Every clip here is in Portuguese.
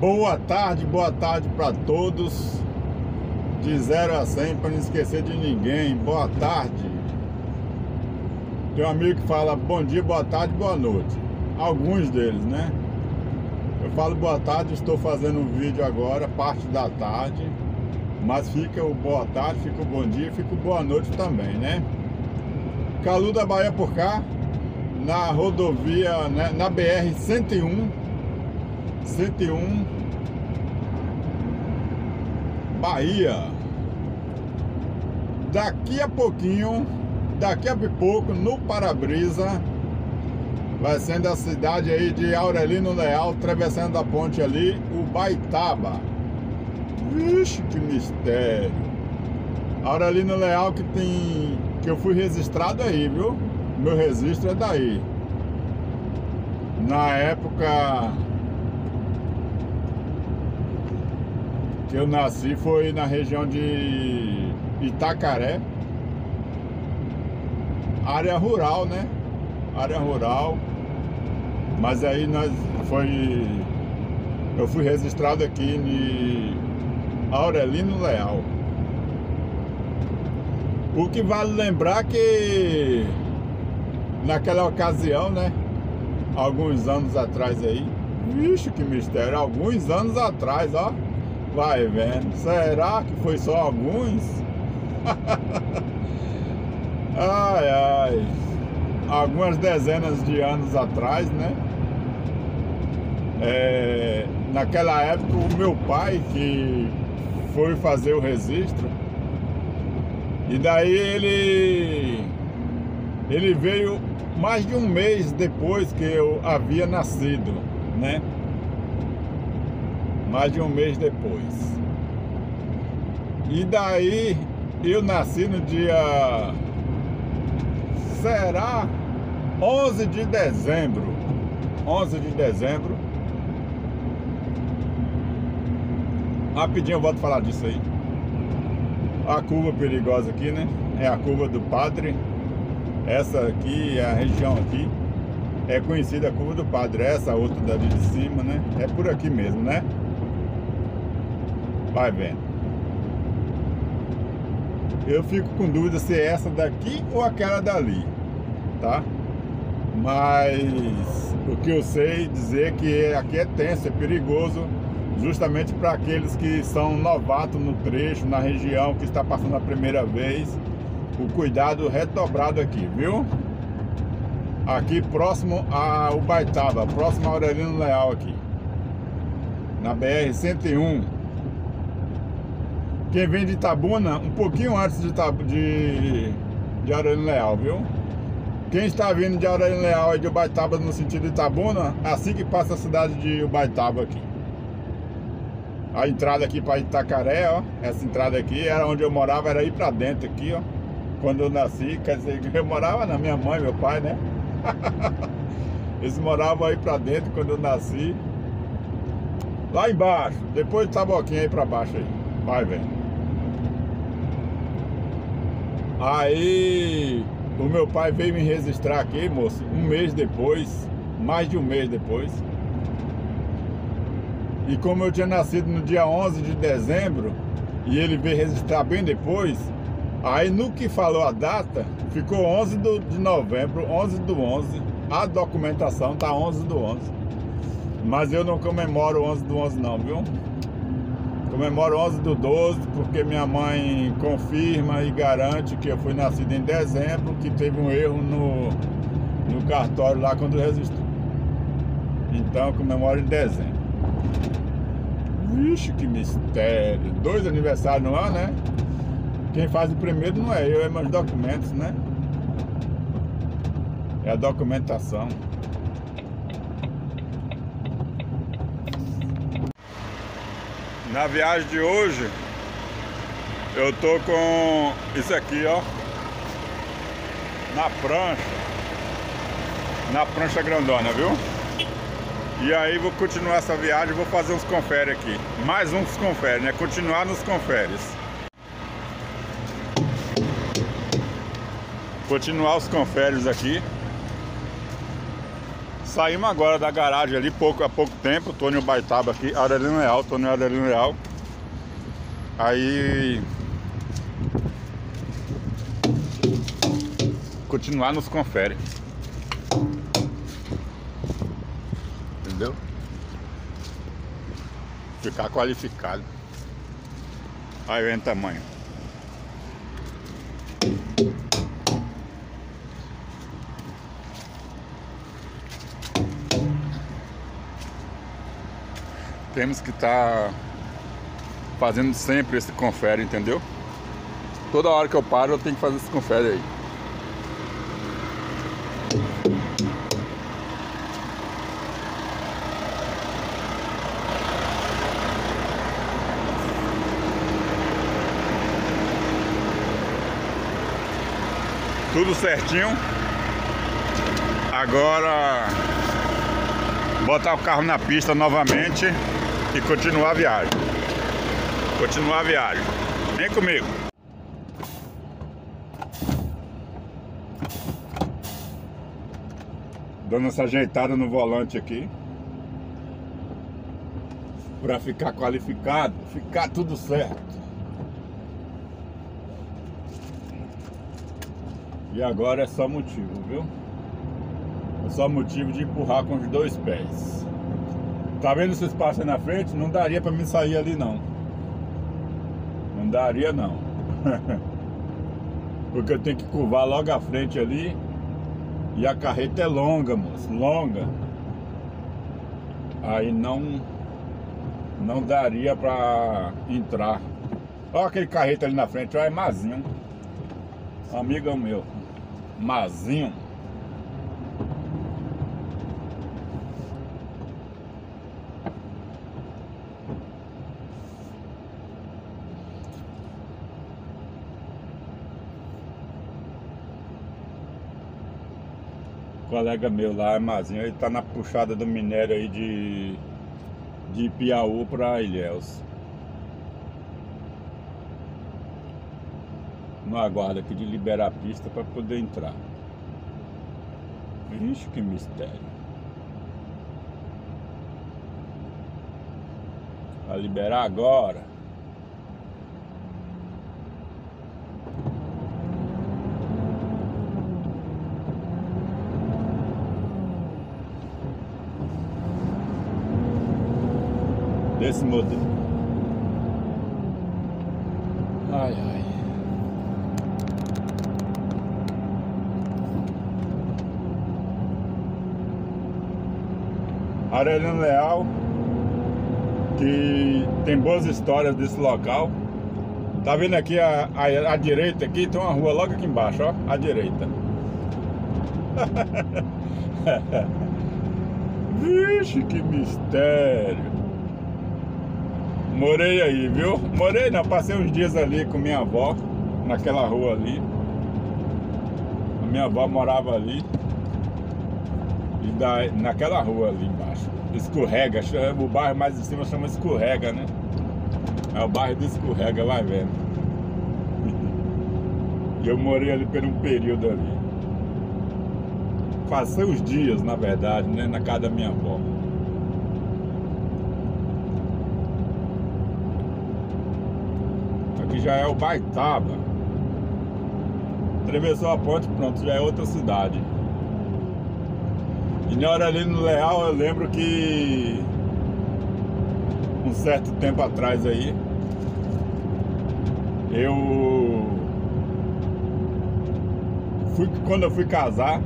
Boa tarde, boa tarde para todos. De 0 a 100 para não esquecer de ninguém. Boa tarde. Tem um amigo que fala bom dia, boa tarde, boa noite. Alguns deles, né? Eu falo boa tarde, estou fazendo um vídeo agora, parte da tarde. Mas fica o boa tarde, fica o bom dia, fica o boa noite também, né? Calu da Bahia por cá, na rodovia, né, na BR 101 101 Bahia. Daqui a pouquinho, daqui a pouco, no para-brisa, vai sendo a cidade aí de Aurelino Leal, atravessando a ponte ali, o Baitaba. Vixe, que mistério. Aurelino Leal que tem. que eu fui registrado aí, viu? Meu registro é daí. Na época que eu nasci foi na região de Itacaré, área rural, né? Área rural. Mas aí nós foi. Eu fui registrado aqui em Aurelino Leal. O que vale lembrar que naquela ocasião, né? Alguns anos atrás aí. Vixe, que mistério! Alguns anos atrás, ó. Vai vendo. Será que foi só alguns? ai, ai. Algumas dezenas de anos atrás, né? É, naquela época, o meu pai que foi fazer o registro, e daí ele ele veio mais de um mês depois que eu havia nascido, né? Mais de um mês depois. E daí eu nasci no dia. Será? 11 de dezembro. 11 de dezembro. Rapidinho eu volto a falar disso aí. A curva perigosa aqui, né? É a curva do Padre. Essa aqui é a região aqui. É conhecida a curva do Padre. Essa outra dali de cima, né? É por aqui mesmo, né? Vai vendo. Eu fico com dúvida se é essa daqui ou aquela dali, tá? Mas o que eu sei dizer é que aqui é tenso, é perigoso, justamente para aqueles que são novatos no trecho, na região, que está passando a primeira vez. O cuidado redobrado aqui, viu? Aqui próximo ao Baitaba, próximo a Aurelino Leal aqui. Na BR 101. Quem vem de Itabuna, um pouquinho antes de, de, de Aurélio Leal, viu? Quem está vindo de Aurélio Leal e de Ubaitaba no sentido de Itabuna, assim que passa a cidade de Ubaitaba aqui. A entrada aqui para Itacaré, ó, essa entrada aqui era onde eu morava, era ir para dentro aqui, ó. Quando eu nasci, quer dizer, eu morava na minha mãe, meu pai, né? Eles moravam aí para dentro quando eu nasci. Lá embaixo, depois de Taboquinha aí para baixo aí. Vai, velho. Aí o meu pai veio me registrar aqui, moço, um mês depois, mais de um mês depois. E como eu tinha nascido no dia 11 de dezembro, e ele veio registrar bem depois, aí no que falou a data, ficou 11 do, de novembro, 11 do 11, a documentação tá 11 do 11. Mas eu não comemoro 11 do 11 não, viu? Comemoro 11 do 12 porque minha mãe confirma e garante que eu fui nascido em dezembro, que teve um erro no, no cartório lá quando registrou. Então comemoro em dezembro. Vixe, que mistério. Dois aniversários no ano, né? Quem faz o primeiro não é eu, é meus documentos, né? É a documentação. Na viagem de hoje, eu tô com isso aqui, ó. Na prancha. Na prancha grandona, viu? E aí vou continuar essa viagem, vou fazer uns confere aqui. Mais uns confere, né? Continuar nos conferes. Continuar os conferes aqui. Saímos agora da garagem ali, pouco, há pouco tempo, Tônio Baitaba aqui, Aurelino Leal, Tônio Aurelino Leal. Aí continuar nos confere. Entendeu? Ficar qualificado. Aí vem tamanho. Temos que estar tá fazendo sempre esse confere, entendeu? Toda hora que eu paro eu tenho que fazer esse confere aí. Tudo certinho. Agora botar o carro na pista novamente e continuar a viagem. Continuar a viagem. Vem comigo. Dando essa ajeitada no volante aqui. Para ficar qualificado, ficar tudo certo. E agora é só motivo, viu? É só motivo de empurrar com os dois pés. Tá vendo esse espaço aí na frente? Não daria para me sair ali não. Não daria não. Porque eu tenho que curvar logo à frente ali. E a carreta é longa, moço, longa. Aí não não daria para entrar. Olha aquele carreta ali na frente, olha, é Mazinho. Amigo meu. Mazinho. Colega meu lá, Mazinho, ele tá na puxada do minério aí de, de Piauí para Ilhéus. no aguardo aqui de liberar a pista para poder entrar. Ixi, que mistério. Vai liberar agora. Desse modelo. Ai, ai. Aureliano Leal, que tem boas histórias desse local. Tá vendo aqui a, a, a direita aqui? Tem uma rua logo aqui embaixo, ó, à direita. Vixe, que mistério. Morei aí, viu? Morei não, passei uns dias ali com minha avó, naquela rua ali. A minha avó morava ali. E da, naquela rua ali embaixo. Escorrega, o bairro mais em cima chama Escorrega, né? É o bairro do Escorrega, vai vendo. E eu morei ali por um período ali. Passei os dias, na verdade, né? Na casa da minha avó. Aqui já é o Baitaba. Atravessou a ponte, pronto, já é outra cidade. E na hora ali no Leal eu lembro que um certo tempo atrás aí eu fui quando eu fui casar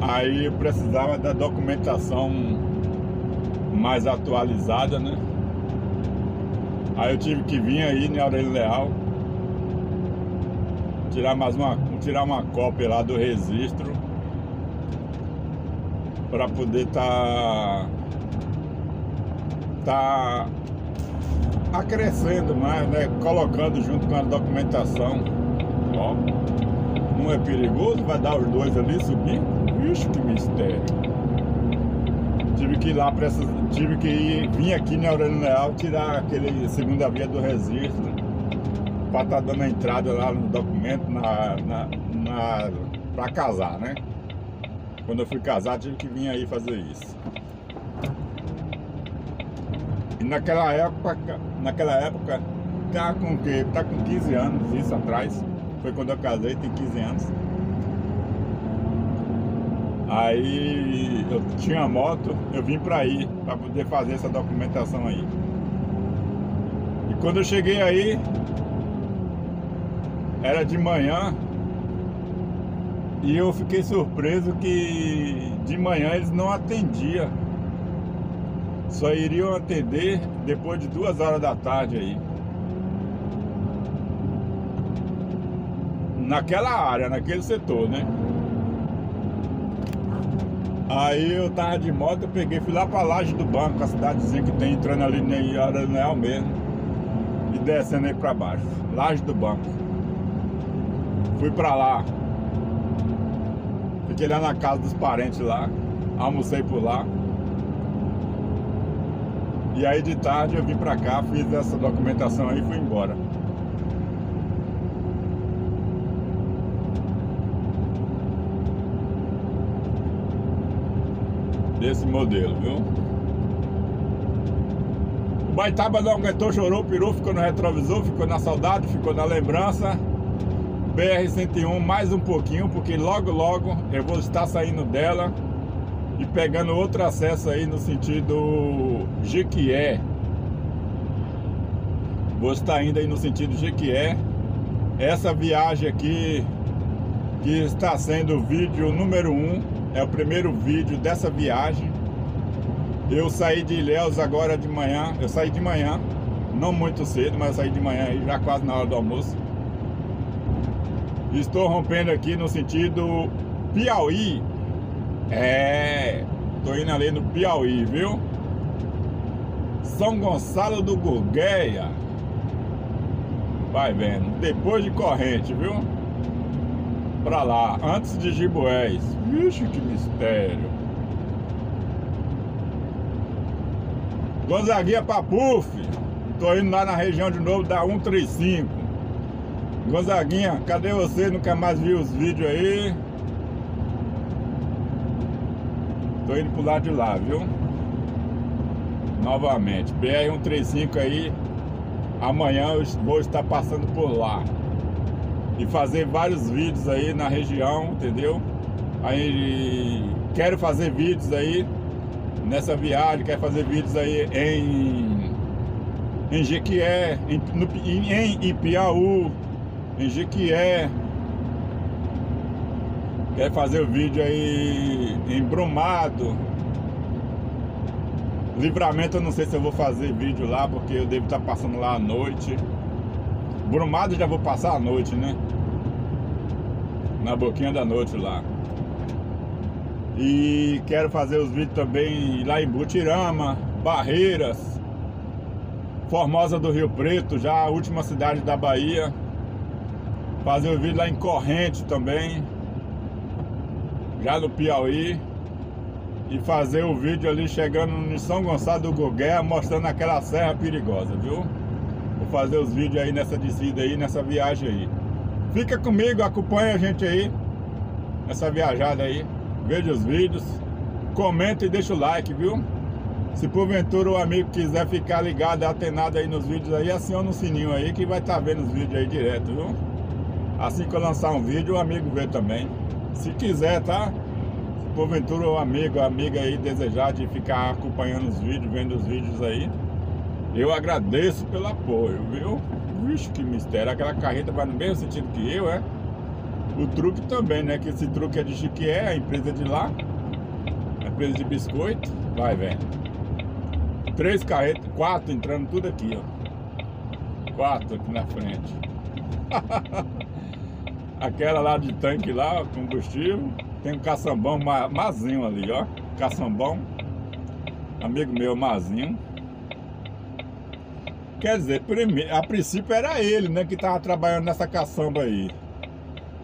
aí eu precisava da documentação mais atualizada, né? Aí eu tive que vir aí em Aurélio Leal tirar mais uma tirar uma cópia lá do registro para poder tá, tá acrescendo mais, né? Colocando junto com a documentação. Ó, não é perigoso, vai dar os dois ali subir. Vixe, que mistério. Tive que ir lá para tive que ir, vir aqui na Aurélio Leal tirar aquele segunda via do registro para estar tá dando a entrada lá no documento na, na, na para casar, né? Quando eu fui casar, tive que vir aí fazer isso. E naquela época, naquela época, tá com o quê? Tá com 15 anos, isso atrás. Foi quando eu casei, tem 15 anos. Aí eu tinha moto, eu vim para aí, para poder fazer essa documentação aí. E quando eu cheguei aí, era de manhã, e eu fiquei surpreso que de manhã eles não atendiam. Só iriam atender depois de duas horas da tarde aí. Naquela área, naquele setor, né? Aí eu tava de moto, eu peguei, fui lá pra Laje do Banco, a cidadezinha que tem entrando ali em Aranel mesmo. E descendo aí pra baixo. Laje do Banco. Fui pra lá. Fiquei lá na casa dos parentes lá. Almocei por lá. E aí de tarde eu vim pra cá, fiz essa documentação aí e fui embora. Desse modelo, viu? O Baitaba não aguentou, chorou, pirou, ficou no retrovisor, ficou na saudade, ficou na lembrança. BR-101 mais um pouquinho, porque logo logo eu vou estar saindo dela e pegando outro acesso aí no sentido Jequié. Vou estar indo aí no sentido Jequié. Essa viagem aqui que está sendo o vídeo número 1 um, é o primeiro vídeo dessa viagem. Eu saí de Ilhéus agora de manhã. Eu saí de manhã, não muito cedo, mas saí de manhã já quase na hora do almoço. Estou rompendo aqui no sentido Piauí. É, tô indo ali no Piauí, viu? São Gonçalo do Gurgueia. Vai vendo. Depois de corrente, viu? Pra lá, antes de Giboés. Vixe, que mistério. Gonzaguinha Papuf. Tô indo lá na região de novo da 135. Gonzaguinha, cadê você? Nunca mais vi os vídeos aí. Tô indo pro lado de lá, viu? Novamente. BR-135 aí. Amanhã eu vou estar passando por lá. E fazer vários vídeos aí na região, entendeu? Aí quero fazer vídeos aí nessa viagem, quero fazer vídeos aí em em Jequié, em, no, em, em Ipiaú, em Jequié. Quero fazer o vídeo aí em Brumado. Livramento eu não sei se eu vou fazer vídeo lá, porque eu devo estar passando lá à noite. Brumado já vou passar à noite, né? Na boquinha da noite lá. E quero fazer os vídeos também lá em Butirama, Barreiras, Formosa do Rio Preto, já a última cidade da Bahia. Fazer o vídeo lá em Corrente também, já no Piauí. E fazer o vídeo ali chegando em São Gonçalo do Gogué, mostrando aquela serra perigosa, viu? Vou fazer os vídeos aí nessa descida aí, nessa viagem aí. Fica comigo, acompanha a gente aí, nessa viajada aí. Veja os vídeos, comenta e deixa o like, viu? Se porventura o amigo quiser ficar ligado, atenado aí nos vídeos aí, aciona o sininho aí que vai estar tá vendo os vídeos aí direto, viu? Assim que eu lançar um vídeo, o amigo vê também. Se quiser, tá? Se porventura o amigo, a amiga aí desejar de ficar acompanhando os vídeos, vendo os vídeos aí, eu agradeço pelo apoio, viu? Vixe, que mistério. Aquela carreta vai no mesmo sentido que eu, é? O truque também, né? Que esse truque é de Chiquié, a empresa de lá. A empresa de biscoito. Vai, velho. Três carretas, quatro entrando tudo aqui, ó. Quatro aqui na frente. Aquela lá de tanque lá, combustível. Tem um caçambão mazinho ali, ó. Caçambão. Amigo meu, mazinho. Quer dizer, a princípio era ele, né, que tava trabalhando nessa caçamba aí.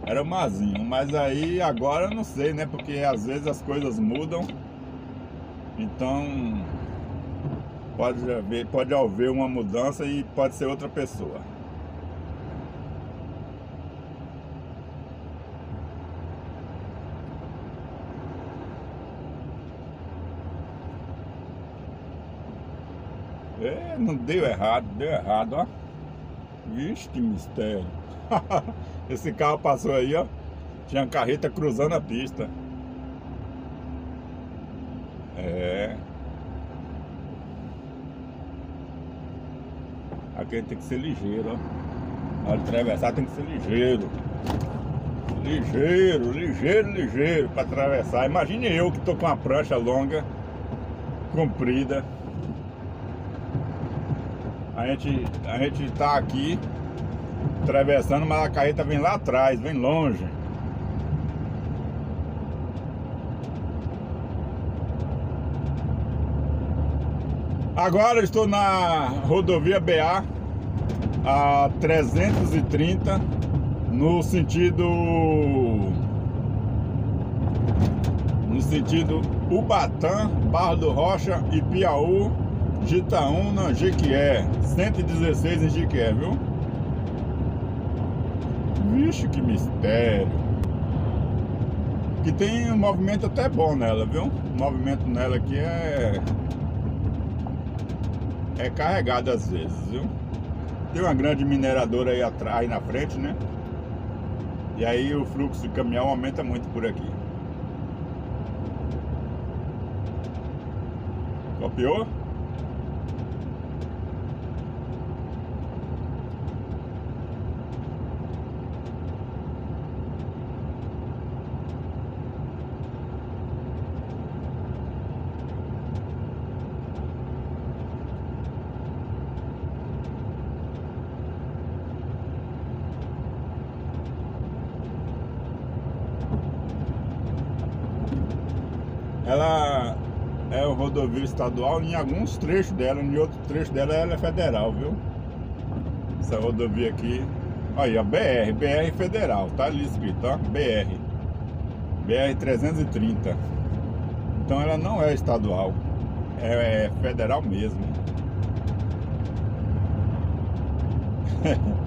Era o Mazinho, mas aí agora eu não sei, né? Porque às vezes as coisas mudam. Então pode haver, pode haver uma mudança e pode ser outra pessoa. É, não deu errado, deu errado, ó. Vixe, que mistério. Esse carro passou aí, ó. Tinha carreta cruzando a pista. É. Aqui tem que ser ligeiro, ó. De atravessar tem que ser ligeiro. Ligeiro, ligeiro, ligeiro para atravessar. Imagine eu que tô com uma prancha longa, comprida. A gente, a gente tá aqui atravessando, mas a carreta vem lá atrás, vem longe. Agora estou na rodovia BA a 330 no sentido no sentido Ubatã, Barra do Rocha, Ipiaú, Jitaúna, Jequié 116 em Jequié, viu? Vixe, que mistério Que tem um movimento até bom nela, viu? O movimento nela aqui é é carregado às vezes, viu? Tem uma grande mineradora aí atrás, na frente, né? E aí o fluxo de caminhão aumenta muito por aqui. Copiou? Ela é o rodovia estadual, em alguns trechos dela, em outros trechos dela ela é federal, viu? Essa rodovia aqui. Aí, a BR, BR federal, tá ali escrito, ó, BR. BR 330. Então ela não é estadual, é, é federal mesmo.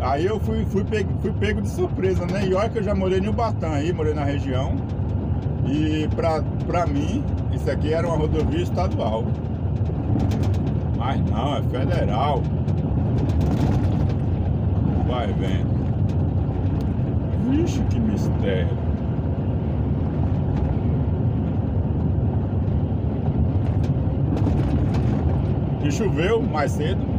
aí eu fui, fui, pego, fui pego de surpresa, né? E olha que eu já morei em Ubatã aí, morei na região. E pra, pra mim, isso aqui era uma rodovia estadual. Mas não, é federal. Vai vendo. Vixe, que mistério. E choveu mais cedo.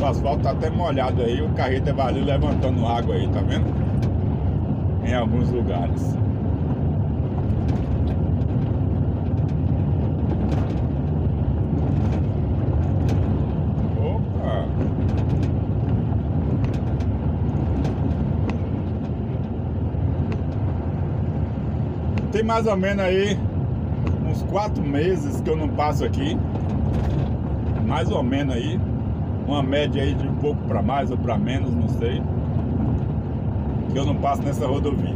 O asfalto tá até molhado aí. O carreta vai ali levantando água aí, tá vendo? Em alguns lugares. Tem mais ou menos aí uns quatro meses que eu não passo aqui. Mais ou menos aí. Uma média aí de um pouco para mais ou para menos, não sei. Que eu não passo nessa rodovia.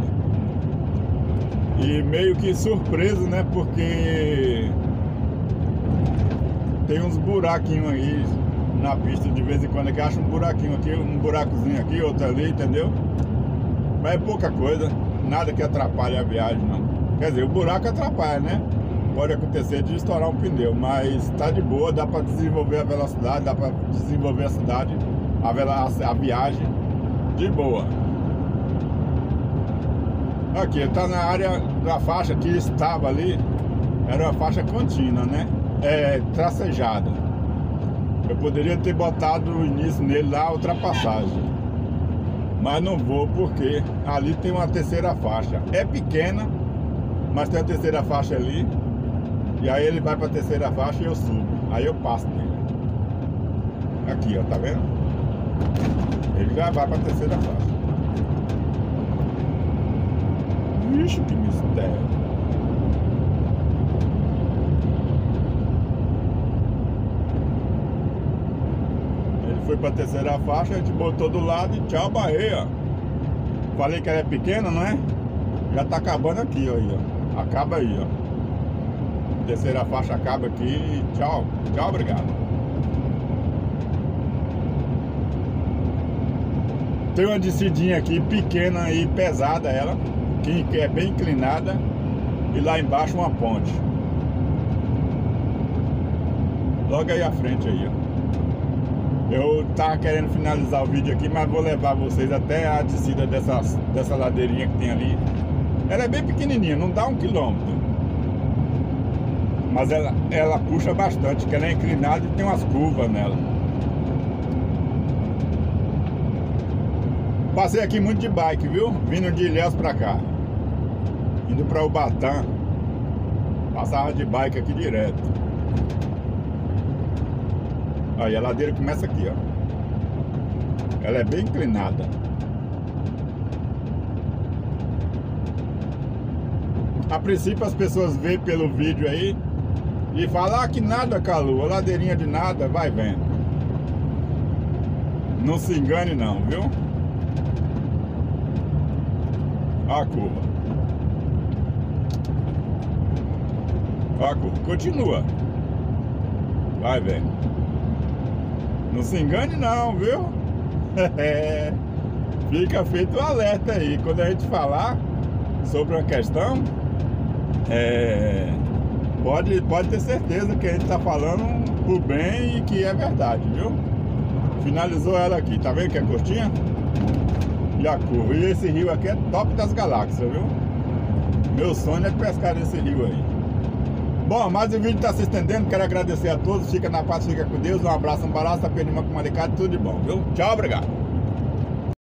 E meio que surpreso, né? Porque tem uns buraquinhos aí na pista de vez em quando que acha um buraquinho aqui, um buracozinho aqui, outro ali, entendeu? Mas é pouca coisa, nada que atrapalhe a viagem não. Quer dizer, o buraco atrapalha, né? Pode acontecer de estourar um pneu, mas tá de boa, dá para desenvolver a velocidade, dá para desenvolver a cidade, a, a viagem de boa. Aqui, tá na área da faixa que estava ali, era uma faixa contínua, né? É, tracejada. Eu poderia ter botado o início nele lá, ultrapassagem. Mas não vou porque ali tem uma terceira faixa. É pequena, mas tem a terceira faixa ali. E aí ele vai pra terceira faixa e eu subo. Aí eu passo nele. Aqui, ó, tá vendo? Ele já vai pra terceira faixa. Vixe, que mistério. Ele foi pra terceira faixa, a gente botou do lado e tchau, barreira. Falei que ela é pequena, não é? Já tá acabando aqui, ó, aí, ó. Acaba aí, ó. Terceira faixa acaba aqui. Tchau. Tchau, obrigado. Tem uma descidinha aqui pequena e pesada ela, que é bem inclinada. E lá embaixo uma ponte. Logo aí à frente aí, ó. Eu tava querendo finalizar o vídeo aqui, mas vou levar vocês até a descida dessa, dessa ladeirinha que tem ali. Ela é bem pequenininha, não dá um quilômetro. Mas ela, ela puxa bastante, que ela é inclinada e tem umas curvas nela. Passei aqui muito de bike, viu? Vindo de Ilhéus pra cá. Indo pra Ubatã. Passava de bike aqui direto. Aí a ladeira começa aqui, ó. Ela é bem inclinada. A princípio as pessoas veem pelo vídeo aí e falam ah, que nada, Calu, a ladeirinha de nada, vai vendo. Não se engane não, viu? A curva. A curva. Continua. Vai vendo. Não se engane não, viu? Fica feito o um alerta aí. Quando a gente falar sobre uma questão, é, pode, pode ter certeza que a gente está falando por bem e que é verdade, viu? Finalizou ela aqui, tá vendo que é curtinha? E a curva. E esse rio aqui é top das galáxias, viu? Meu sonho é pescar nesse rio aí. Bom, mas o vídeo está se estendendo. Quero agradecer a todos. Fica na paz, fica com Deus. Um abraço, um apenas uma comunicada. Tudo de bom, viu? Tchau, obrigado.